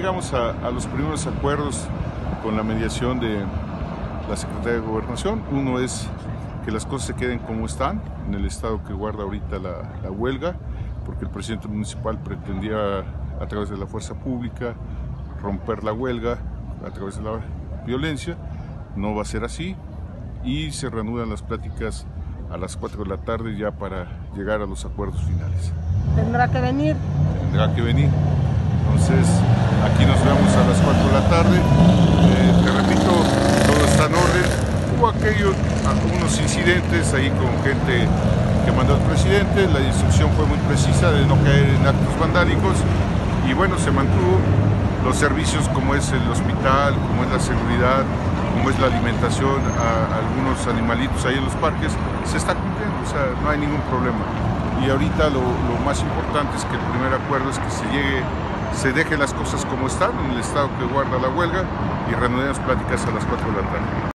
Llegamos a, a, los primeros acuerdos con la mediación de la Secretaría de Gobernación. Uno es que las cosas se queden como están, en el estado que guarda ahorita la, la huelga, porque el presidente municipal pretendía a través de la fuerza pública romper la huelga a través de la violencia. No va a ser así y se reanudan las pláticas a las 4 de la tarde ya para llegar a los acuerdos finales. ¿Tendrá que venir? Tendrá que venir. Entonces, aquí nos vemos a las 4 de la tarde. Eh, te repito, todo está en orden. Hubo aquellos, algunos incidentes ahí con gente que mandó el presidente. La instrucción fue muy precisa de no caer en actos vandálicos. Y bueno, se mantuvo los servicios como es el hospital, como es la seguridad, como es la alimentación a, algunos animalitos ahí en los parques, se está cumpliendo, o sea, no hay ningún problema. Y ahorita lo, lo más importante es que el primer acuerdo es que se llegue se dejen las cosas como están en el estado que guarda la huelga y reanudemos pláticas a las 4 de la tarde.